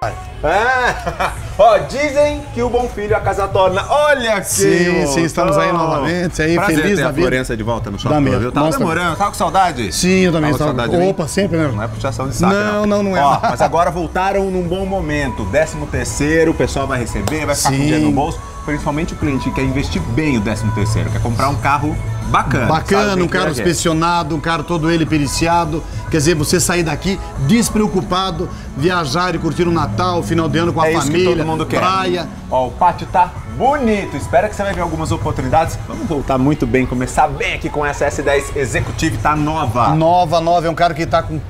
É. Ó, dizem que o bom filho a casa torna. Olha que Sim, sim, estamos aí novamente, aí, Prazer feliz ter da a vida. Florença de volta no shopping, viu? Tava Nossa, demorando, tava com saudade? Sim, eu também Tava com estava. saudade de mim? Opa, sempre, né? Não é puxação de saco, Não, não, não é. Ó, mas agora voltaram num bom momento. Décimo terceiro, o pessoal vai receber, vai ficar com Sim. dinheiro no bolso. Principalmente o cliente que quer investir bem o décimo terceiro, quer comprar um carro bacana. sabe? Bacana, Tem um carro inspecionado, um carro todo ele periciado. Quer dizer, você sair daqui despreocupado, viajar e curtir o Natal, o final de ano com a É isso que família, todo mundo quer. praia. Ó, o pátio tá bonito. Espero que você vai ver algumas oportunidades. Vamos voltar muito bem, começar bem aqui com essa S10 Executive, tá nova. Nova, nova, é um carro que está com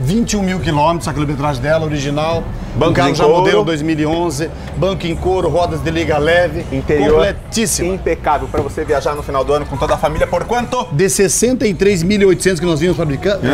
21 mil quilômetros, a quilometragem dela, original. Banco um carro em já couro. modelo 2011, banco em couro, rodas de liga leve, Interior completíssimo. impecável para você viajar no final do ano com toda a família por quanto? De 63.800 que nós vimos É.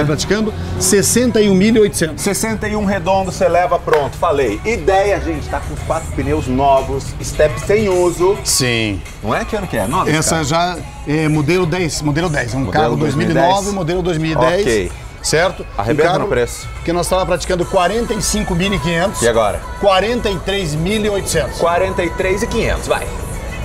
eh, praticando, 61.800. 61 redondo, você leva pronto. Falei. Ideia, gente, tá com quatro pneus novos, step sem uso. Sim. Não é que ano que é? Nove? Essa já é modelo 10, modelo 10, um Modelo carro 2009, 2010. modelo 2010. Ok. Certo? Arrebenta um carro no preço. Que nós estávamos praticando 45.500. E agora? 43.800. 43 e 500, vai.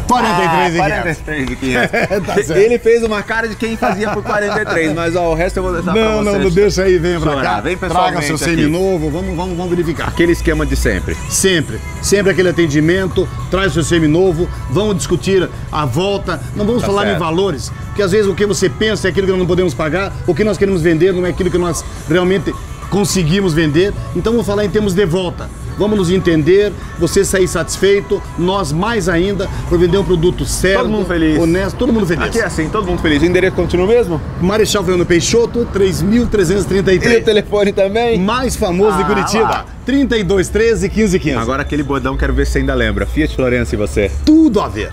43 e 500. 43 e 500. Tá certo. Ele fez uma cara de quem fazia por 43, mas ó, o resto eu vou deixar pra Não, vocês. não, não deixa aí, venha pra cá. Vem Traga seu aqui. semi novo, vamos, vamos, vamos verificar. Aquele esquema de sempre. Sempre, sempre aquele atendimento, traz o seu semi novo, vamos discutir a volta, não vamos Tá falar certo. em valores, porque às vezes o que você pensa é aquilo que nós não podemos pagar, o que nós queremos vender não é aquilo que nós realmente conseguimos vender, então vamos falar em termos de volta. Vamos nos entender, você sair satisfeito, nós mais ainda, por vender um produto certo, Todo mundo feliz. honesto, todo mundo feliz. Aqui é assim, todo mundo feliz. O endereço continua mesmo? Marechal Fernando Peixoto, E o 3333. telefone também? Mais famoso de Ah, Curitiba, lá. 3213 1515. Agora aquele bordão, quero ver se você ainda lembra. Fiat Florença e você. Tudo a ver.